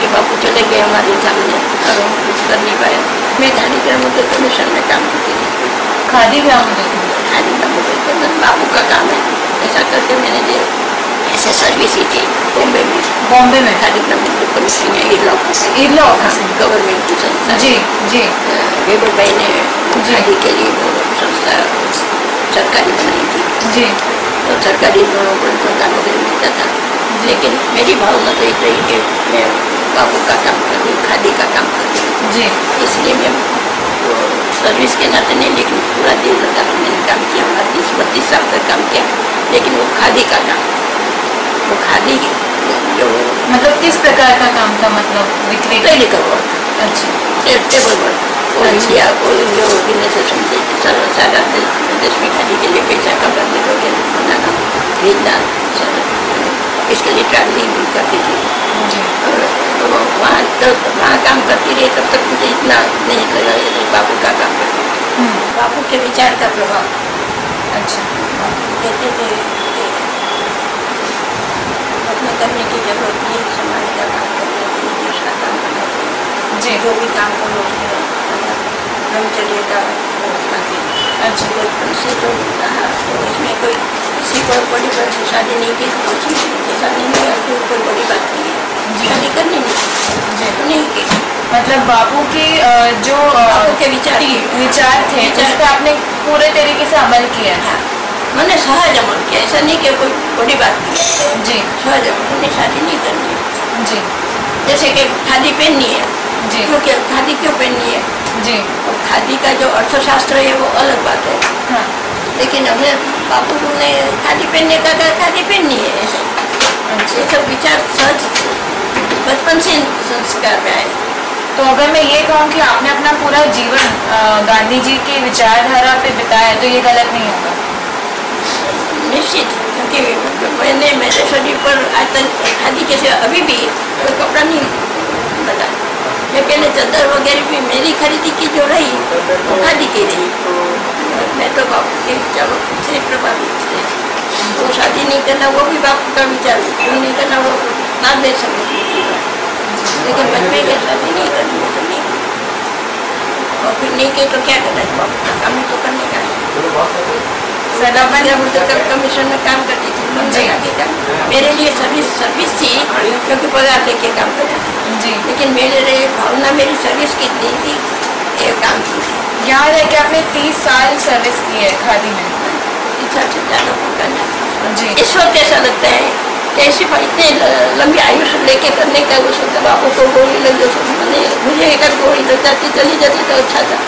कि बापू चले गए हमारे सामने और हम कुछ कर नहीं पाए मैं कार्यक्रम के कमीशन में काम करती थी खादी ग्रामोदय में खाली का मुझे बापू का काम है ऐसा करके मैंने जो। ऐसे सर्विस ही थी बॉम्बे में बॉम्बे में खाली ब्रह्म कमीशन है इला ऑफ़िस इर्ला ऑफ़िस में गवर्नमेंट की संस्था जी जी वेबर भाई ने खादी के लिए वो संस्था सरकारी बनाई थी जी तो सरकारी काम वगैरह मिलता था। लेकिन मेरी भावना तो एक रही कि मैं बाबू का काम कर हूँ खादी का काम कर। हूँ जी। इसलिए मैं सर्विस के नाते नहीं लेकिन पूरा दिन लगा के मैंने काम किया बत्तीस बत्तीस साल तक काम किया लेकिन वो खादी का काम वो खादी जो मतलब किस प्रकार का काम था मतलब बिक्री का? वर्क अच्छा। टेबल वर्क अच्छा। इंडिया को जो ऑर्गेनाइजेशन सारा सारा देश में खादी के लिए पैसा वगैरह बनाना खरीदना इसके लिए ट्रैवलिंग भी करती थी। और वहाँ तक वहाँ काम करती रही तब तक मुझे इतना नहीं लगा कि बापू का काम करती हम्म, बापू के विचार का प्रभाव। अच्छा। कहते थे अपने करने की ज़रूरत नहीं समाज का काम करना चाहिए देश का काम करना चाहिए जी। जो भी काम करो उसमें ब्रह्मचर्य का अच्छा। बचपन से जो रहा तो उसमें कोई किसी को बड़ी बात शादी नहीं की तो कुछ नहीं शादी नहीं हुआ तो कोई बड़ी बात नहीं है? शादी करनी नहीं। तो नहीं की। मतलब बापू के जो बापू के विचार विचार थे उस आपने पूरे तरीके से अमल किया था मैंने सहज अमल किया ऐसा नहीं कि कोई बड़ी बात की जी। सहज अमल उन्हें शादी नहीं करनी। जी। जैसे कि खादी पहननी है। जी। क्योंकि खादी क्यों पहननी है? जी। खादी का जो अर्थशास्त्र है वो अलग बात है। हाँ। लेकिन हमने बापू ने खादी पहनने का कहा खादी पहननी है? ऐसे ये सब विचार सहज बचपन से संस्कार में आए। तो अगर मैं ये कहूँ कि आपने अपना पूरा जीवन गांधी जी की विचारधारा पे बिताया तो ये गलत नहीं होगा। निश्चित क्योंकि मैंने मेरे शरीर पर आज तक खादी के सिवा अभी भी कोई कपड़ा नहीं लगा मैं पहले चादर वगैरह भी मेरी खरीदी की जो रही वो खादी की रही। के विचारों से प्रभावित थे वो शादी नहीं करना वो भी बापू का विचार क्यों नहीं करना वो ना दे समझ लेकिन बचपन के शादी नहीं करनी है तो नहीं और फिर नहीं की तो क्या करना है बापू का काम तो करने का है सदा मैं कमीशन में काम करती थी जी। के काम मेरे लिए सर्विस सर्विस थी क्योंकि पगार लेके काम करती लेकिन मेरे भावना मेरी सर्विस कितनी थी ये काम की थी याद है कि आपने तीस साल सर्विस की है खादी में? ज़्यादा जी। इस वक्त ऐसा लगता है कैसे इतने लंबी से लेके करने का वो सोचता बाबू को गोली लग जाती मुझे एक गोली लग जाती चली जाती तो अच्छा था।